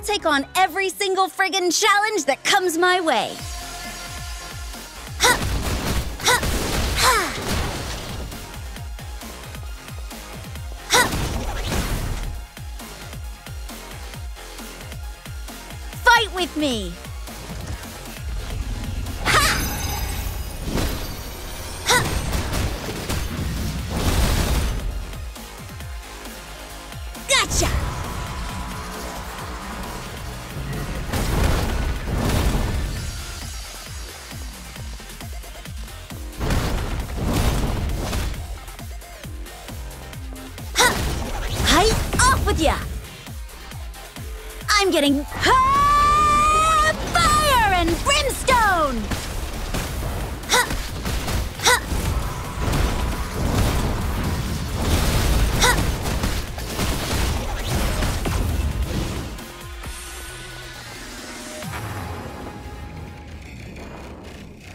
I'll take on every single friggin' challenge that comes my way. Fight with me! With ya! I'm getting fire and brimstone! Ha! Ha! Ha!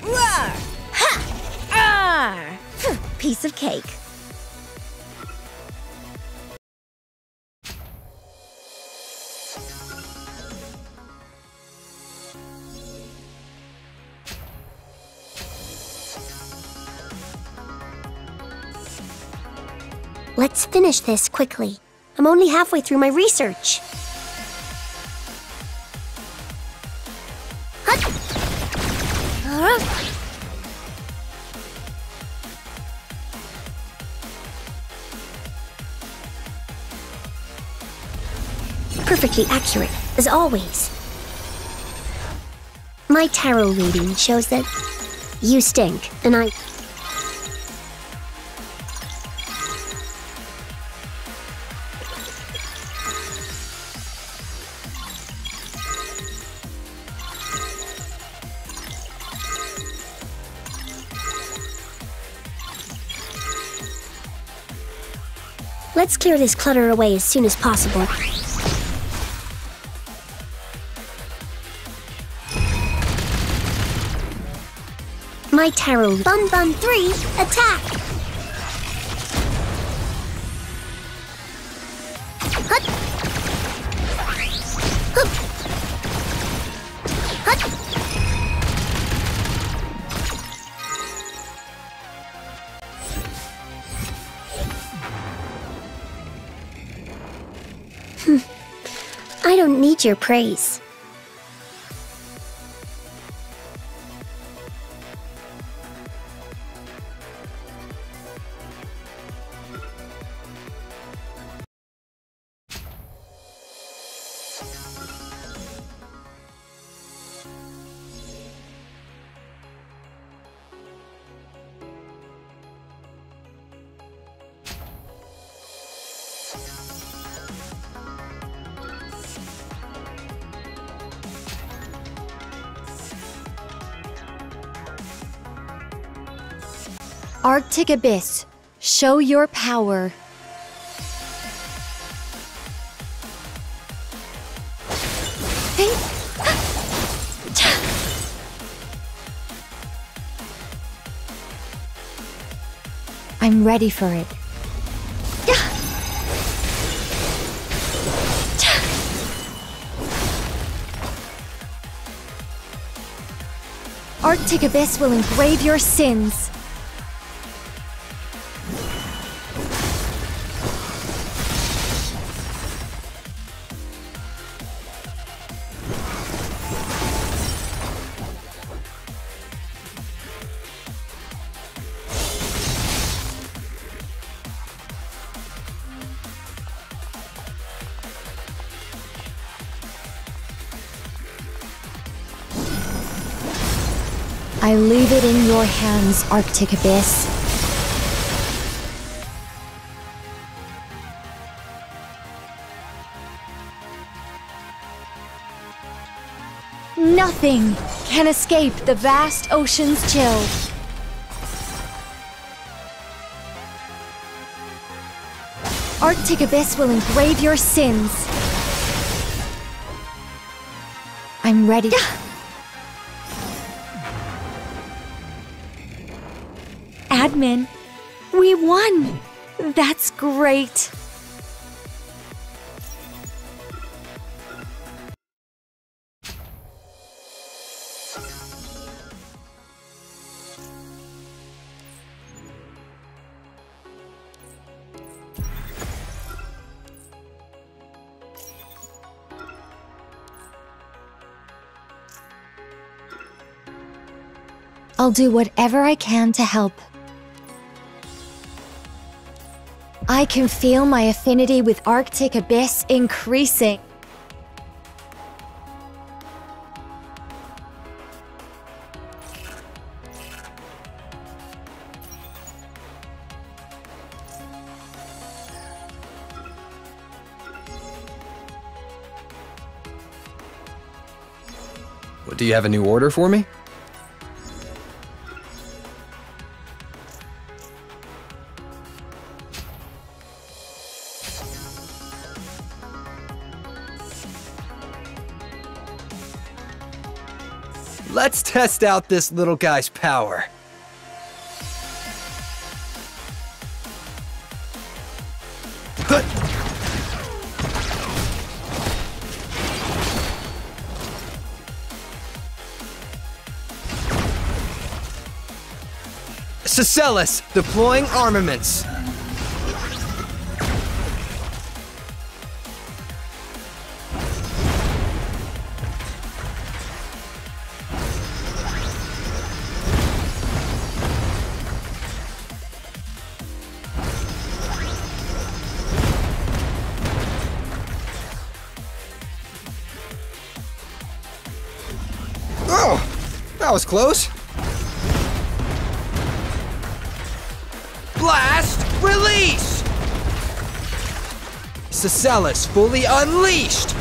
Roar! Ha! Arr! Piece of cake. Let's finish this quickly. I'm only halfway through my research. Perfectly accurate, as always. My tarot reading shows that you stink, and I. Let's clear this clutter away as soon as possible. My tarot. Bum Bum 3, attack! I don't need your praise. Arctic Abyss, show your power. I'm ready for it. Arctic Abyss will engrave your sins. I leave it in your hands, Arctic Abyss. Nothing can escape the vast ocean's chill. Arctic Abyss will engrave your sins. I'm ready. We won! That's great! I'll do whatever I can to help. I can feel my affinity with Arctic Abyss increasing. Do you have a new order for me? Let's test out this little guy's power. Sicellus, deploying armaments. That was close. Blast release! Sicellus fully unleashed!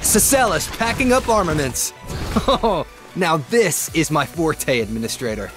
Sicellus packing up armaments. Oh, now this is my forte, Administrator.